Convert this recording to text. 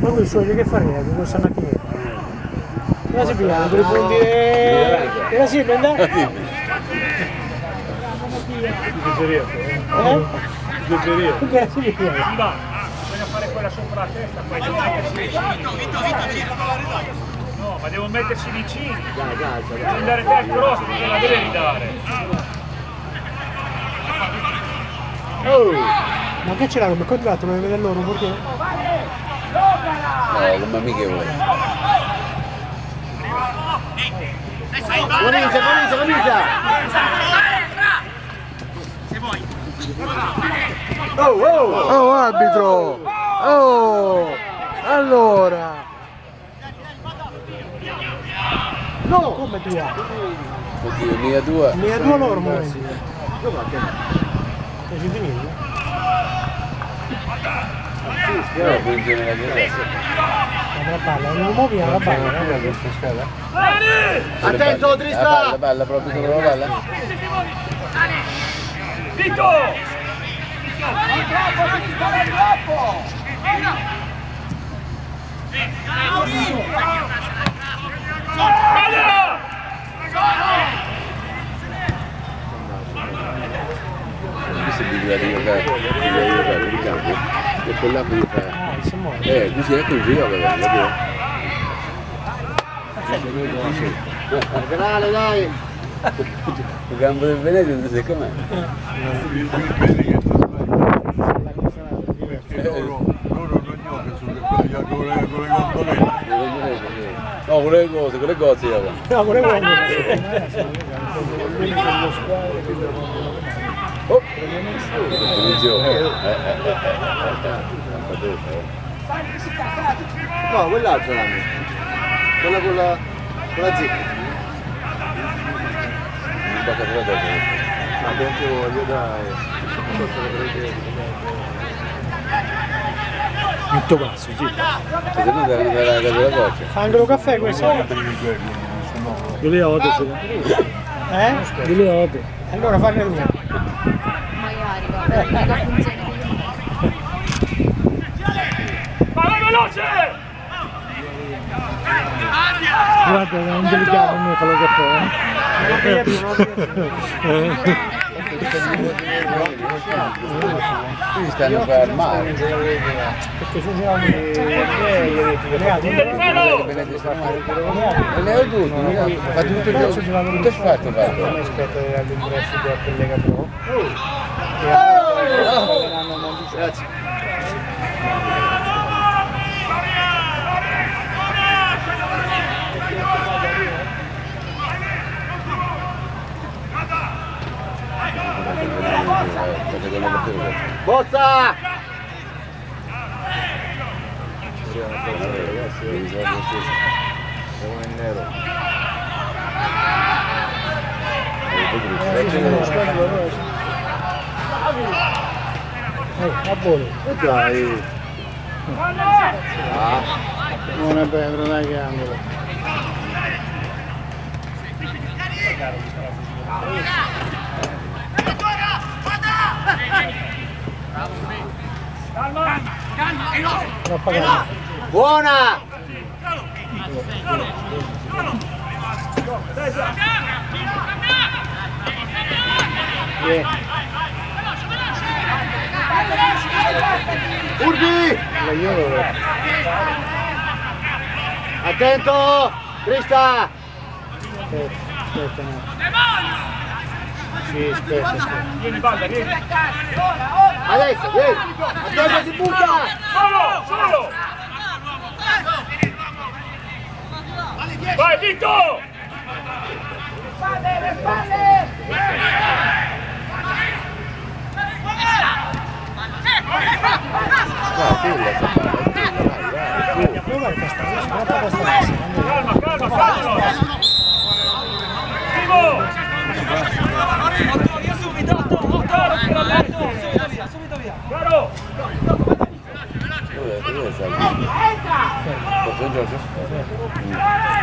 Ma lui suoi che fare? Con sta macchinetta. Come si pigliano? Per punti e... E la si prende? Eh? Perché la si pigliano? Bisogna fare quella sopra la testa, poi devo mettersi vicini. No, ma devo mettersi vicini. Devi andare te al cross, perché la devi ridare. Ma che ce l'ha come contratto? Lo vede loro perché? No, come amichevole. Comincia, comincia, comincia! Oh, oh! Oh arbitro! Oh! Allora! No! Come tua? Oddio, mia tua. Mi ha due loro momenti. Sei finito? Però funziona la diretta. La palla, non muovi la palla. Attento La Tristan! palla, palla, proprio sopra la palla. Vito! Vada! E con qui fa. Ah, muove. Eh, così è così, va bene, capito? Laterale, dai! Il campo del Veneto non sai com'è. con le con le. No, con le cose, con le cose io. No, quello è quello. Oh! Attenzione. Eh, eh, eh, eh. No, quell'altro l'hanno. Quella con la... con la zecca. Non tocca solo dopo. Ma ti voglio, dai. Tutto basso, sì. Andare alla casa della goccia. Fa anche lo caffè questo? Io le odio, Eh? io le odio. Allora fanne due. Magari, guarda, l'unica funzione Vai veloce! Guarda, non delicato a me quello che fa. Qui stanno al mare. Perché su c'era un... Tira di mano! Venete sta mare. E le ho tutti, fa tutto il gioco. Tutto sfatto fatto. aspetta all'ingresso del collega Pro. Grazie. Botta! Siamo in nero. Eh, a volo. E dai! Non è bello, dai che angolo. L'ho pagato. Buona! Urbi! La Juve. Attento! Crista! Aspetta, aspetta. No. Sì, aspetta, aspetta. Vieni, balla, vieni! Adesso, vieni! Attento, si butta! Solo! Solo! Vai, Vito! Dove è questa? Guarda questa bassa. Calma, calma, fallo! Caro! Dove è? Dove è? Giorgio?